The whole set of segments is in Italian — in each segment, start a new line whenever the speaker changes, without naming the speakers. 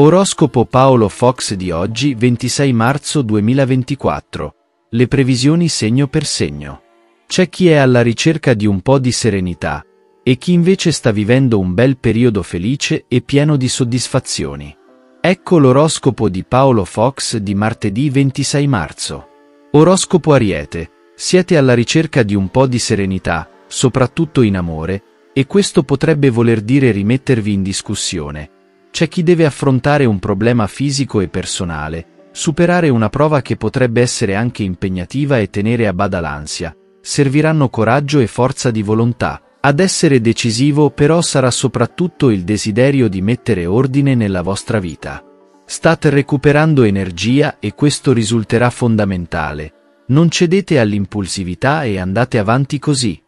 Oroscopo Paolo Fox di oggi 26 marzo 2024. Le previsioni segno per segno. C'è chi è alla ricerca di un po' di serenità e chi invece sta vivendo un bel periodo felice e pieno di soddisfazioni. Ecco l'oroscopo di Paolo Fox di martedì 26 marzo. Oroscopo Ariete. Siete alla ricerca di un po' di serenità, soprattutto in amore, e questo potrebbe voler dire rimettervi in discussione c'è chi deve affrontare un problema fisico e personale, superare una prova che potrebbe essere anche impegnativa e tenere a bada l'ansia. Serviranno coraggio e forza di volontà. Ad essere decisivo però sarà soprattutto il desiderio di mettere ordine nella vostra vita. State recuperando energia e questo risulterà fondamentale. Non cedete all'impulsività e andate avanti così.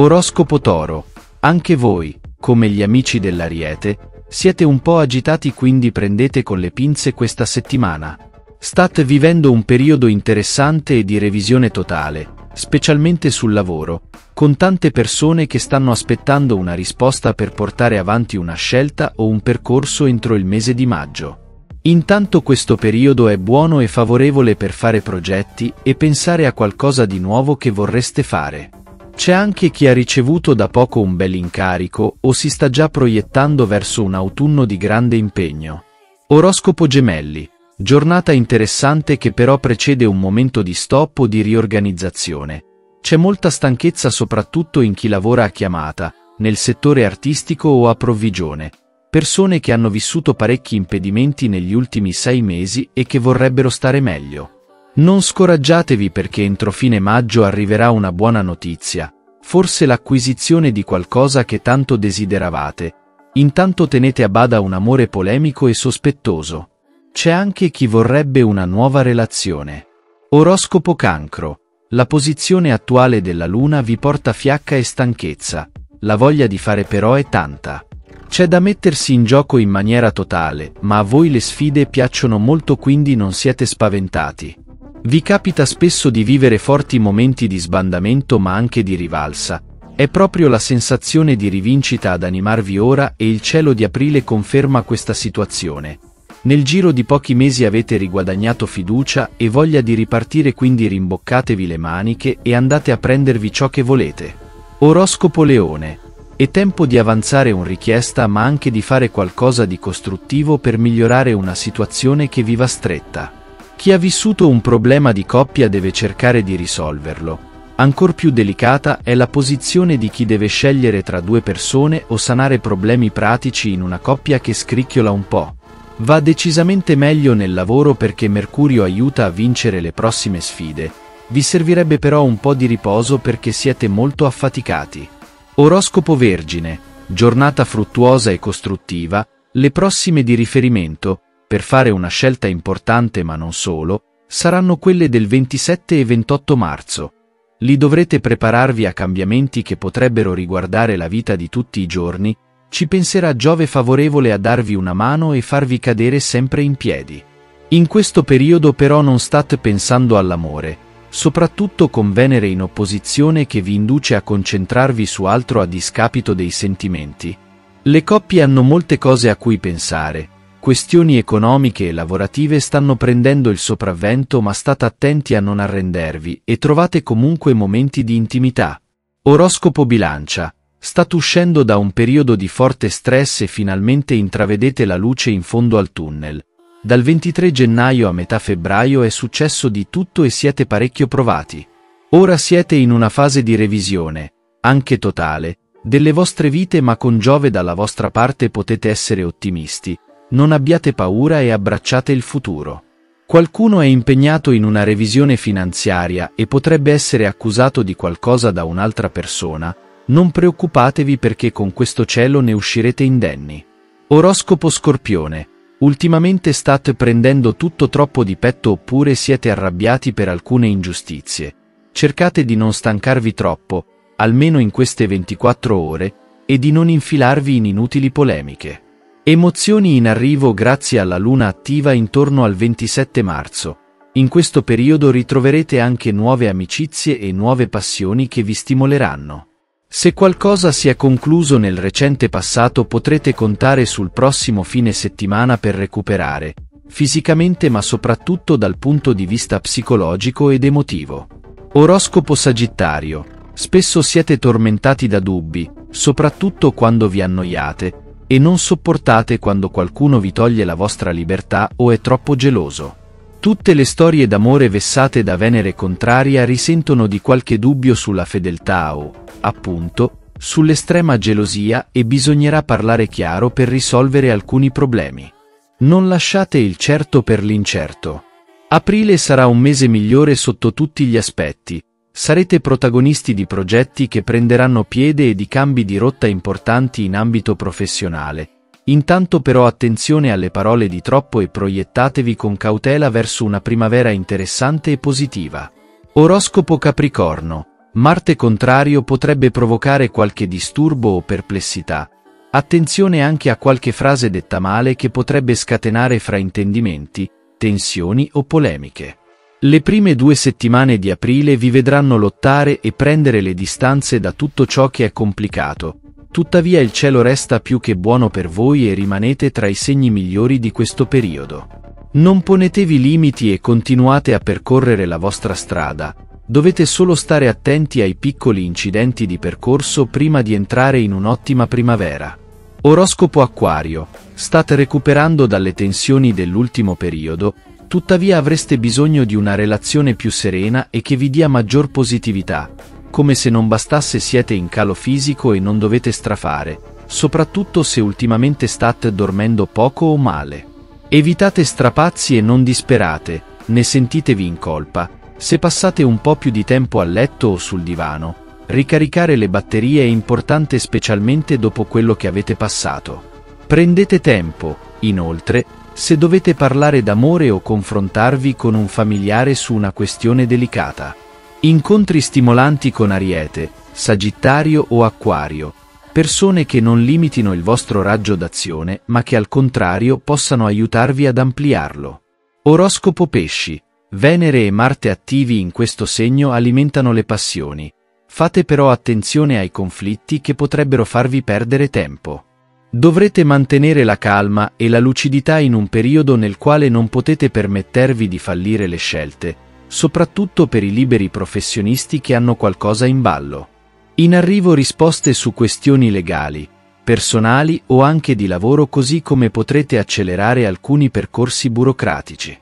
Oroscopo Toro. Anche voi, come gli amici dell'Ariete, siete un po' agitati quindi prendete con le pinze questa settimana. State vivendo un periodo interessante e di revisione totale, specialmente sul lavoro, con tante persone che stanno aspettando una risposta per portare avanti una scelta o un percorso entro il mese di maggio. Intanto questo periodo è buono e favorevole per fare progetti e pensare a qualcosa di nuovo che vorreste fare. C'è anche chi ha ricevuto da poco un bel incarico o si sta già proiettando verso un autunno di grande impegno. Oroscopo Gemelli. Giornata interessante che però precede un momento di stop o di riorganizzazione. C'è molta stanchezza soprattutto in chi lavora a chiamata, nel settore artistico o a provvigione. Persone che hanno vissuto parecchi impedimenti negli ultimi sei mesi e che vorrebbero stare meglio. Non scoraggiatevi perché entro fine maggio arriverà una buona notizia, forse l'acquisizione di qualcosa che tanto desideravate. Intanto tenete a bada un amore polemico e sospettoso. C'è anche chi vorrebbe una nuova relazione. Oroscopo cancro. La posizione attuale della luna vi porta fiacca e stanchezza. La voglia di fare però è tanta. C'è da mettersi in gioco in maniera totale, ma a voi le sfide piacciono molto quindi non siete spaventati. Vi capita spesso di vivere forti momenti di sbandamento ma anche di rivalsa. È proprio la sensazione di rivincita ad animarvi ora e il cielo di aprile conferma questa situazione. Nel giro di pochi mesi avete riguadagnato fiducia e voglia di ripartire quindi rimboccatevi le maniche e andate a prendervi ciò che volete. Oroscopo Leone. È tempo di avanzare un richiesta ma anche di fare qualcosa di costruttivo per migliorare una situazione che vi va stretta. Chi ha vissuto un problema di coppia deve cercare di risolverlo. Ancor più delicata è la posizione di chi deve scegliere tra due persone o sanare problemi pratici in una coppia che scricchiola un po'. Va decisamente meglio nel lavoro perché Mercurio aiuta a vincere le prossime sfide. Vi servirebbe però un po' di riposo perché siete molto affaticati. Oroscopo Vergine. Giornata fruttuosa e costruttiva. Le prossime di riferimento, per fare una scelta importante ma non solo, saranno quelle del 27 e 28 marzo. Lì dovrete prepararvi a cambiamenti che potrebbero riguardare la vita di tutti i giorni, ci penserà Giove favorevole a darvi una mano e farvi cadere sempre in piedi. In questo periodo però non state pensando all'amore, soprattutto con Venere in opposizione che vi induce a concentrarvi su altro a discapito dei sentimenti. Le coppie hanno molte cose a cui pensare, Questioni economiche e lavorative stanno prendendo il sopravvento ma state attenti a non arrendervi e trovate comunque momenti di intimità. Oroscopo bilancia. State uscendo da un periodo di forte stress e finalmente intravedete la luce in fondo al tunnel. Dal 23 gennaio a metà febbraio è successo di tutto e siete parecchio provati. Ora siete in una fase di revisione, anche totale, delle vostre vite ma con Giove dalla vostra parte potete essere ottimisti non abbiate paura e abbracciate il futuro. Qualcuno è impegnato in una revisione finanziaria e potrebbe essere accusato di qualcosa da un'altra persona. Non preoccupatevi perché con questo cielo ne uscirete indenni. Oroscopo Scorpione. Ultimamente state prendendo tutto troppo di petto oppure siete arrabbiati per alcune ingiustizie. Cercate di non stancarvi troppo, almeno in queste 24 ore, e di non infilarvi in inutili polemiche. Emozioni in arrivo grazie alla luna attiva intorno al 27 marzo. In questo periodo ritroverete anche nuove amicizie e nuove passioni che vi stimoleranno. Se qualcosa si è concluso nel recente passato potrete contare sul prossimo fine settimana per recuperare, fisicamente ma soprattutto dal punto di vista psicologico ed emotivo. Oroscopo Sagittario. Spesso siete tormentati da dubbi, soprattutto quando vi annoiate, e non sopportate quando qualcuno vi toglie la vostra libertà o è troppo geloso. Tutte le storie d'amore vessate da Venere contraria risentono di qualche dubbio sulla fedeltà o, appunto, sull'estrema gelosia e bisognerà parlare chiaro per risolvere alcuni problemi. Non lasciate il certo per l'incerto. Aprile sarà un mese migliore sotto tutti gli aspetti, Sarete protagonisti di progetti che prenderanno piede e di cambi di rotta importanti in ambito professionale. Intanto però attenzione alle parole di troppo e proiettatevi con cautela verso una primavera interessante e positiva. Oroscopo Capricorno. Marte contrario potrebbe provocare qualche disturbo o perplessità. Attenzione anche a qualche frase detta male che potrebbe scatenare fraintendimenti, tensioni o polemiche. Le prime due settimane di aprile vi vedranno lottare e prendere le distanze da tutto ciò che è complicato. Tuttavia il cielo resta più che buono per voi e rimanete tra i segni migliori di questo periodo. Non ponetevi limiti e continuate a percorrere la vostra strada. Dovete solo stare attenti ai piccoli incidenti di percorso prima di entrare in un'ottima primavera. Oroscopo Acquario. State recuperando dalle tensioni dell'ultimo periodo Tuttavia avreste bisogno di una relazione più serena e che vi dia maggior positività. Come se non bastasse siete in calo fisico e non dovete strafare, soprattutto se ultimamente state dormendo poco o male. Evitate strapazzi e non disperate, ne sentitevi in colpa. Se passate un po' più di tempo a letto o sul divano, ricaricare le batterie è importante specialmente dopo quello che avete passato. Prendete tempo, inoltre, se dovete parlare d'amore o confrontarvi con un familiare su una questione delicata. Incontri stimolanti con Ariete, Sagittario o Acquario. Persone che non limitino il vostro raggio d'azione, ma che al contrario possano aiutarvi ad ampliarlo. Oroscopo Pesci. Venere e Marte attivi in questo segno alimentano le passioni. Fate però attenzione ai conflitti che potrebbero farvi perdere tempo. Dovrete mantenere la calma e la lucidità in un periodo nel quale non potete permettervi di fallire le scelte, soprattutto per i liberi professionisti che hanno qualcosa in ballo. In arrivo risposte su questioni legali, personali o anche di lavoro così come potrete accelerare alcuni percorsi burocratici.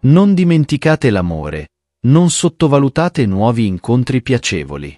Non dimenticate l'amore, non sottovalutate nuovi incontri piacevoli.